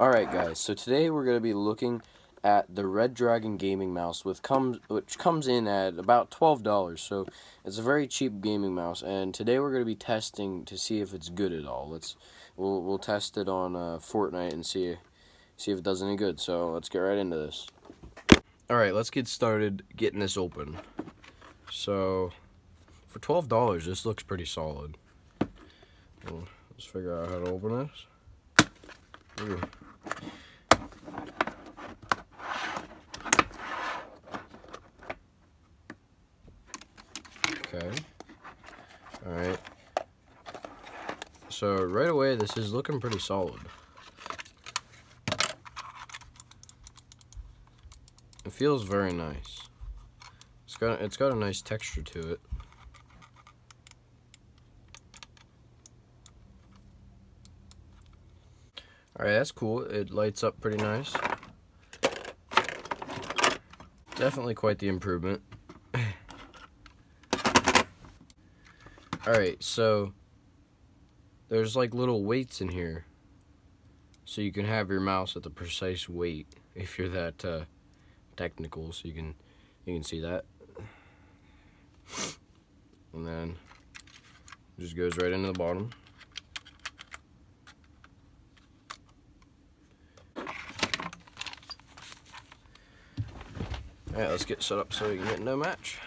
Alright guys, so today we're going to be looking at the Red Dragon gaming mouse with comes which comes in at about $12 so it's a very cheap gaming mouse and today we're going to be testing to see if it's good at all. Let's we'll, we'll test it on uh, Fortnite and see see if it does any good so let's get right into this. Alright let's get started getting this open. So for $12 this looks pretty solid. Let's figure out how to open this. Ooh. Okay. Alright. So right away this is looking pretty solid. It feels very nice. It's got it's got a nice texture to it. Alright, that's cool. It lights up pretty nice. Definitely quite the improvement. Alright, so there's like little weights in here. So you can have your mouse at the precise weight if you're that uh, technical so you can you can see that. And then just goes right into the bottom. Alright, let's get set up so we can get no match.